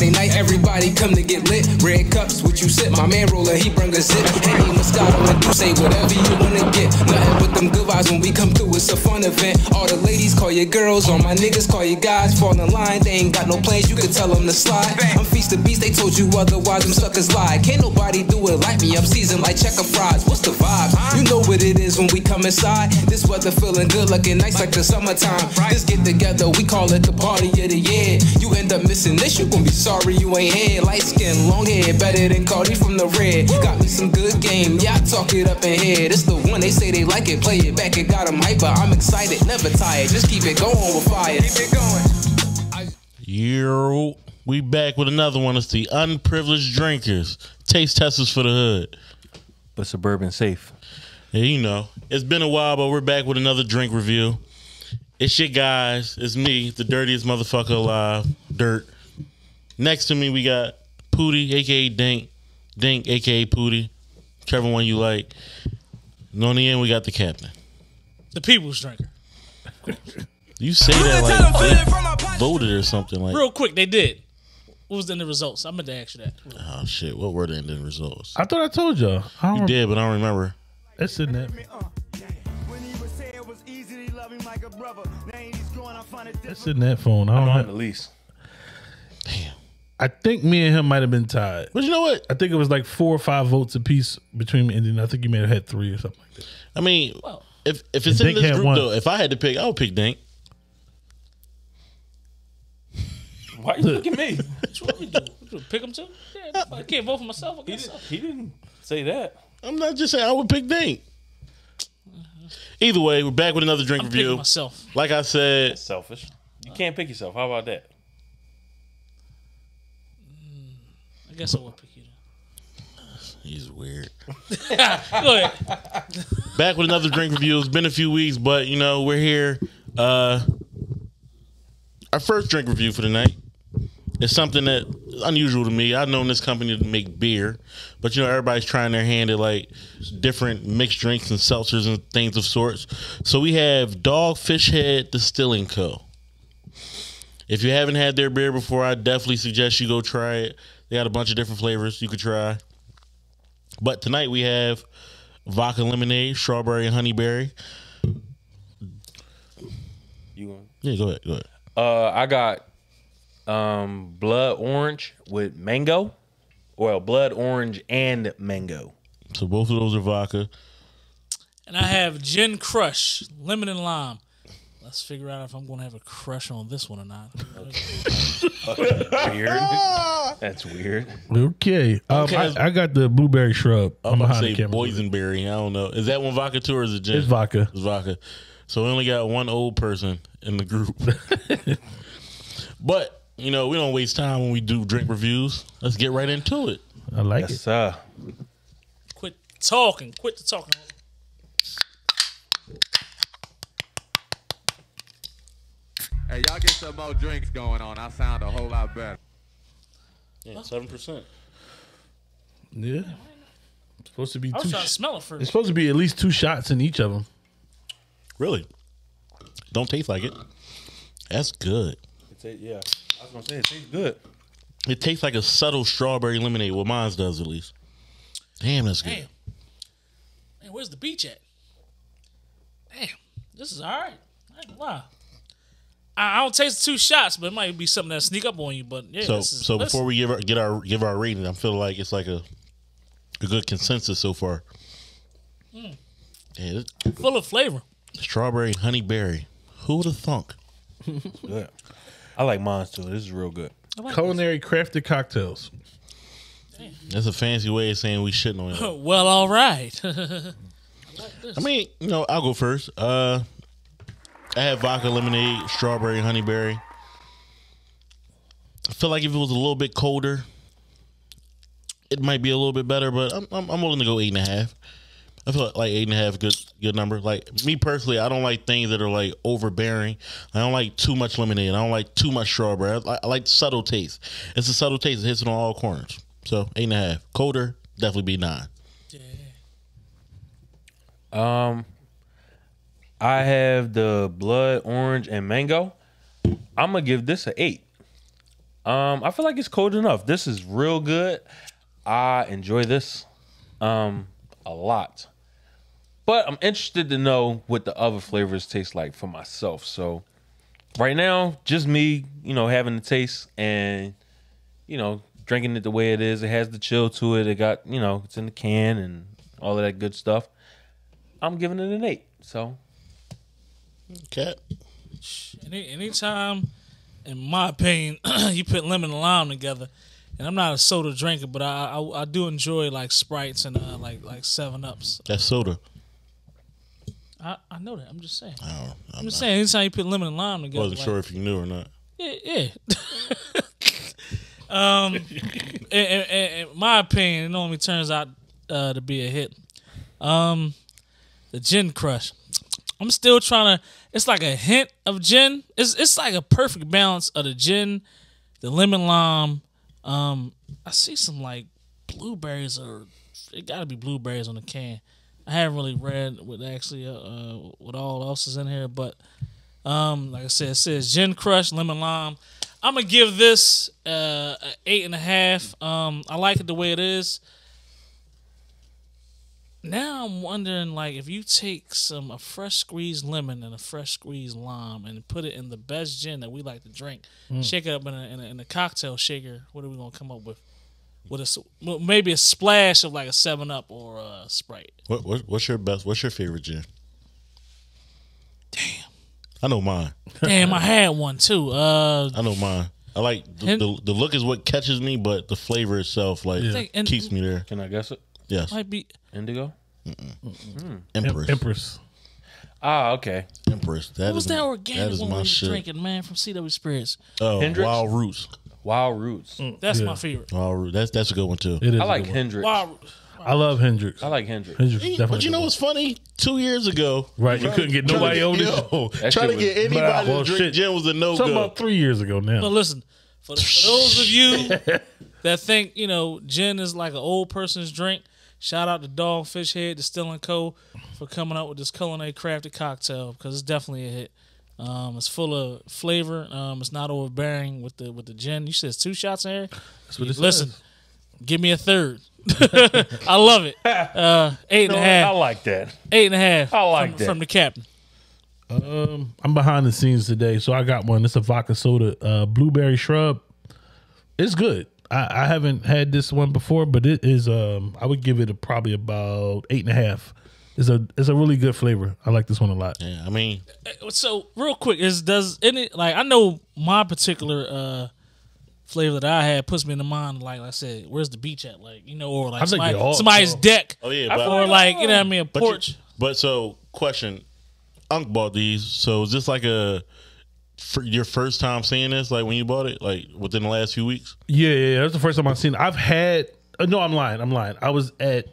Friday night, everybody come to get lit. Red cups, what you sip? My man roller, he bring a zip. Henny, Moscato, and say whatever you wanna get. Nothing but them good vibes when we come through. It's a fun event. All the ladies call your girls, all my niggas call you guys. Fall in line, they ain't got no plans. You can tell them to slide. I'm feast the beast, they told you otherwise. Them suckers lie. Can't nobody do it like me. I'm seasoned like checker fries. What's the vibe? You know what it is when we come inside. This weather feeling good, looking nice like the summertime. This get together, we call it the party of the year. You end up missing this, you gon' be sorry you ain't here. Light skin, long hair, better than Cardi from the red. Got me some good game, yeah, I talk it up in here. This the one they say they like it, play it back, it got them hyper. I'm excited, never tired, just keep it going with fire. Keep it going. Yo, we back with another one. It's the unprivileged drinkers. Taste testers for the hood. But suburban safe. Yeah, you know, it's been a while, but we're back with another drink review. It's your guys. It's me, the dirtiest motherfucker alive, Dirt. Next to me, we got Pootie, aka Dink, Dink, aka Pootie, whichever one you like. And on the end, we got the captain. The people's drinker. You say that like they voted or something like. Real quick, they did. What was in the results? I meant to ask you that. Oh shit! What were the ending results? I thought I told y'all. I don't You did, but I don't remember. It's in there. It's in that phone. I don't on the least. Damn. I think me and him might have been tied. But you know what? I think it was like four or five votes apiece between me and then I think you may have had three or something like that. I mean, Well- if if it's And in Dink this had group one. though, if I had to pick, I would pick Dink. Why you look at me? What you want me to do? What you Pick him too? Yeah, uh, I can't vote for myself. I He guess didn't, he didn't say that. I'm not just saying I would pick Dink. Either way, we're back with another drink I'm picking review. myself. Like I said, Selfish. You can't pick yourself. How about that? I guess I will pick you. he's weird. Go ahead. Back with another drink review. It's been a few weeks, but you know we're here. Uh, our first drink review for the night is something that unusual to me. I've known this company to make beer, but you know everybody's trying their hand at like different mixed drinks and seltzers and things of sorts. So we have Dogfish Head Distilling Co. If you haven't had their beer before, I definitely suggest you go try it. They got a bunch of different flavors you could try. But tonight we have vodka lemonade, strawberry and honeyberry. You going? Yeah, go ahead. Go ahead. Uh, I got um blood orange with mango. Well, blood orange and mango. So both of those are vodka. And I have Gin Crush, lemon and lime. Let's figure out if I'm going to have a crush on this one or not. Weird. That's weird. Okay. Um, Okay. I, I got the blueberry shrub. I'm, I'm, gonna behind the say camera. boysenberry. I don't know. Is that one vodka too, or is it gin? It's vodka. It's vodka. So we only got one old person in the group. but you know we don't waste time when we do drink reviews. Let's get right into it. I like Yes, sir. Quit talking. Quit the talking. Hey, y'all get some more drinks going on. I sound a whole lot better. Yeah, seven percent. Yeah. It's supposed to be I was two. trying to smell it first. it's supposed to be at least two shots in each of them. Really? Don't taste like it. That's good. It's a, yeah. I was gonna say it tastes good. It tastes like a subtle strawberry lemonade. Well, mine's does at least. Damn, that's good. Damn. Man, where's the beach at? Damn. This is all right. I ain't gonna lie. I, I don't taste two shots, but it might be something that sneak up on you. But yeah, So, this is, so this- before we give our, get our give our rating, I'm feeling like it's like a a good consensus so far. Hmm. Yeah, it- full of flavor. strawberry honey berry. Who would have thunk? Good. I like mine too. This is real good. I like Culinary crafted cocktails. That's a fancy way of saying we shitting on this. it. well, all right. I mean, you know, I'll go first. Uh, I had vodka lemonade, strawberry, and honeyberry. I feel like if it was a little bit colder, it might be a little bit better. But I'm I'm, I'm willing to go eight and a half. I feel like eight and a half good good number. Like me personally, I don't like things that are like overbearing. I don't like too much lemonade. I don't like too much strawberry. I, like- I like subtle taste. It's a subtle taste. It hits it on all corners. So eight and a half. Colder, definitely be nine. Um, I have the blood orange and mango. I'm gonna give this a eight. Um, I feel like it's cold enough. This is real good. I enjoy this um a lot. But I'm interested to know what the other flavors taste like for myself. So right now, just me, you know, having the taste and you know, drinking it the way it is. It has the chill to it. It got, you know, it's in the can and all of that good stuff. I'm giving it an eight. So Cat. Any anytime, in my opinion, you put lemon and lime together, and I'm not a soda drinker, but I I, I do enjoy like sprites and uh, like like Seven Ups. That's soda. I, I know that. I'm just saying. I I'm just saying. Anytime you put lemon and lime together, wasn't like, sure if you knew or not. Yeah, yeah. um, in my opinion, it normally turns out uh, to be a hit. Um, the gin crush. I'm still trying to. It's like a hint of gin. It's it's like a perfect balance of the gin, the lemon lime. Um, I see some like blueberries or it got to be blueberries on the can. I haven't really read what actually uh, uh what all else is in here, but um, like I said, it says gin crush, lemon lime. I'm gonna give this uh, a eight and a half. Um, I like it the way it is. Now I'm wondering, like, if you take some a fresh squeezed lemon and a fresh squeezed lime and put it in the best gin that we like to drink, shake it up in a, in a in a cocktail shaker. What are we gonna come up with? With a well, maybe a splash of like a Seven Up or a Sprite. What, what what's your best? What's your favorite gin? Damn. I know mine. Damn, I had one too. Uh, I know mine. I like the, Hen- the, the look is what catches me, but the flavor itself like think- and- keeps me there. can I guess it? Yes, might be Indigo? Empress. Empress. Ah, okay. Empress. That what was is that that organic is one we my was shit. drinking, man, from CW Spirits. Oh, Hendrick's? Wild Roots. Wild Roots. That's Yeah. my favorite. Wild Roots. That's that's a good one too. It is. I a like good one. Hendrick's. Wow. I love Hendrick's. I like Hendrick's. Hendrick's is definitely. But you know what's funny? Two years ago, Right, you couldn't get trying nobody get- on this. yo, That trying to shit get was- anybody But, well, to drink shit. gin was a no one. Talking go. about three years ago now. But listen, for, for those of you that think you know gin is like an old person's drink, shout out to Dogfish Head Distilling Co. for coming up with this culinary crafted cocktail because it's definitely a hit. Um, it's full of flavor. Um, it's not overbearing with the with the gin. You said two shots in here. That's what it Listen, says. give me a third. I love it. Uh, eight and a I half. like that. Eight and a half. I like from, that. from the captain. Um, I'm behind the scenes today, so I got one. It's a vodka soda, uh, blueberry shrub. It's good. I, I haven't had this one before, but it is. Um, I would give it a, probably about eight and a half. It's a it's a really good flavor. I like this one a lot. Yeah, I mean, so real quick is does any like I know my particular uh flavor that I had puts me in the mind like I said where's the beach at like you know or like somebody, all- somebody's deck oh yeah, but, or like you know what I mean a but, you- porch but so question, Unc bought these. So is this like a for your first time seeing this? Like when you bought it, like within the last few weeks? Yeah, yeah, yeah. That's the first time I've seen. It. I've had. Uh, no, I'm lying. I'm lying. I was at.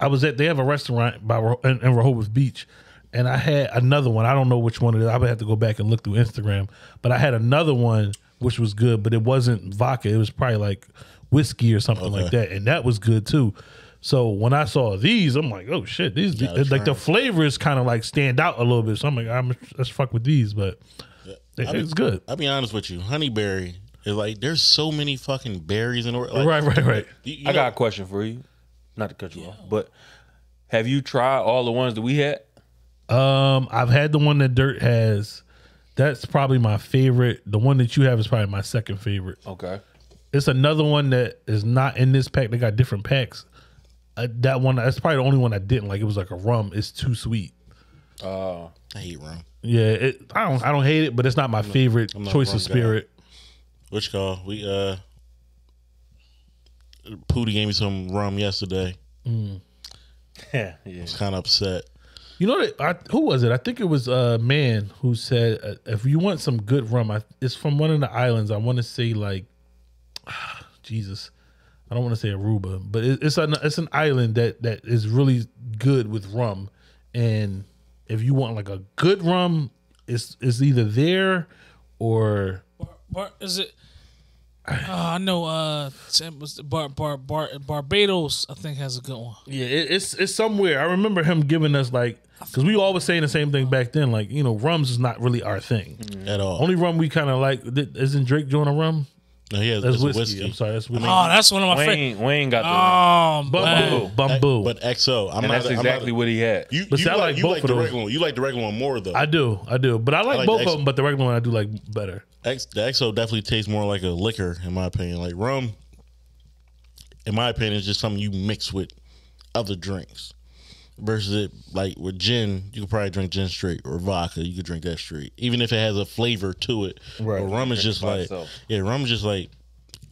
I was at. They have a restaurant by in, in Rehoboth Beach, and I had another one. I don't know which one it is. I would have to go back and look through Instagram. But I had another one which was good, but it wasn't vodka. It was probably like whiskey or something like that, and that was good too. So when I saw these, I'm like, oh shit, these like the flavors kind of like stand out a little bit. So I'm like, I'm let's fuck with these, but it- I mean- it's good. I'll be honest with you, honeyberry is like there's so many fucking berries in the world. Like, right, right, right. you- you I know- got a question for you. Not to cut you off, but have you tried all the ones that we had? Um, I've had the one that Dirt has. That's probably my favorite. The one that you have is probably my second favorite. Okay. It's another one that is not in this pack. They got different packs. Uh, that one, that's probably the only one I didn't like. It was like a rum. It's too sweet. Uh, I hate rum. Yeah, it, I don't, I don't hate it, but it's not my favorite I'm not a choice rum of guy. spirit. Which call? We uh Pootie gave me some rum yesterday. yeah, yeah. Was kind of upset. You know that I, who was it? I think it was a man who said, uh, "If you want some good rum, I, it's from one of the islands. I want to say like, Jesus, I don't want to say Aruba, but it, it's an it's an island that that is really good with rum. And if you want like a good rum, it's it's either there or Bar, is it oh, I know uh Sam- was Bar, Bar, Bar, Barbados I think has a good one yeah, it, it's it's somewhere. I remember him giving us like because we always saying the same thing back then. Like you know, rums is not really our thing. At all. Only rum we kind of like isn't Drake doing a rum? No, he has That's it's a whiskey. whiskey. I'm sorry, that's oh, whiskey. Oh, that's one of my favorite. Wayne Wayne got the Oh, man. Bumbu, Bumbu. But XO, I'm and not. that's I'm not- exactly what he had. You, But you see, I like, like you both like of the those. regular one. You like the regular one more though. I do, I do, but I like, like both the of them. But the regular one I do like better. X, the XO definitely tastes more like a liquor, in my opinion. Like rum, in my opinion, is just something you mix with other drinks. Versus it, like with gin, you could probably drink gin straight or vodka. You could drink that straight, even if it has a flavor to it. Right. But rum is just like, itself. yeah, rum is just like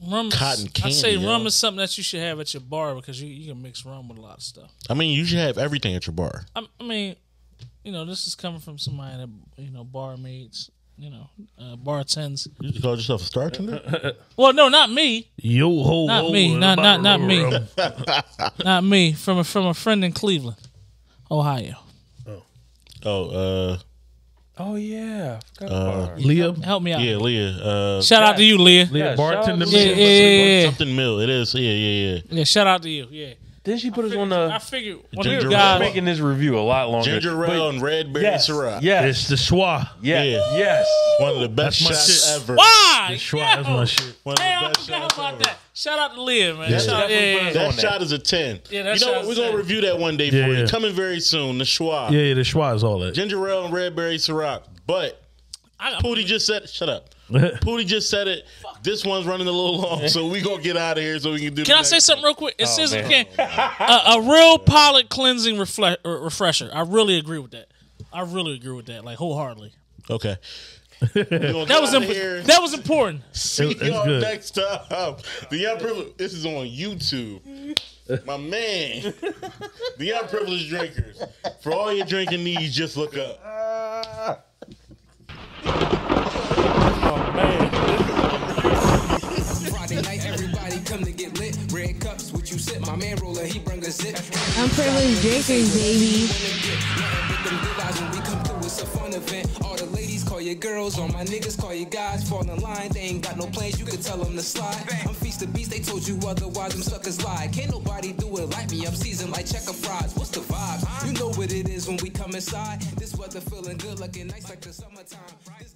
Rum, is- Cotton I say candy, rum yo. is something that you should have at your bar because you, you can mix rum with a lot of stuff. I mean, you should have everything at your bar. I, I mean, you know, this is coming from somebody that you know barmaids, you know, uh, bartends. You just call yourself a bartender. Well, no, not me, Yo ho, Not me, not- not- not me. not me. From a from a friend in Cleveland, Ohio. oh, Oh. uh, Oh yeah, I forgot about her. Leah, Help me out. yeah, Leah. Uh, Shout out to you, Leah. Leah, Yeah, bartender. shout Yeah, yeah, yeah, yeah. something mill. It is. Yeah, yeah, yeah. Yeah, shout out to you. Yeah. Didn't she put us on the. I the figured one Ginger of you guys. making this review a lot longer? Ginger ale and red berry yes, Ciroc. yes, It's the schwa. yeah, Yeah. yes. One of the best That's my shots shit. ever. Why? The schwa, that's my shit. One of the Hey, I best forgot shots about ever. that. Shout out to Leah, man. Yeah. Shout out, yeah, yeah, yeah. That on shot is a 10. Yeah, that you know shot what? is We're going to 10. review that one day Yeah, for yeah. you. Coming very soon. The Schwa. Yeah, yeah, the schwa is all that. Ginger ale and red berry Ciroc. But I got- just said Shut up. Pootie just said it. This one's running a little long, so we going to get out of here so we can do Can the I say next something real quick? It says man. again, a, a real palate cleansing refle- uh, refresher. I really agree with that. I really agree with that, like wholeheartedly. Okay. that That was imp- that was important. See It's y'all good. next time. The Young Privileged. This is on YouTube. My man. The Unprivileged Drinkers. For all your drinking needs, just look up. Come to get lit. Red cups, what you sip. My man roller, he bring a zip. Unprivileged drinkers, baby. Nothing but them good vibes when we come through. It's a fun event. All the ladies call you girls, all my niggas call you guys. Fall in line, they ain't got no plans. You could tell them to slide. I'm feast the beast, they told you otherwise. Them suckers lie. Can't nobody do it like me. I'm seasoned like checker fries. What's the vibe? You know what it is when we come inside. This weather feeling good, looking nice like the summertime. This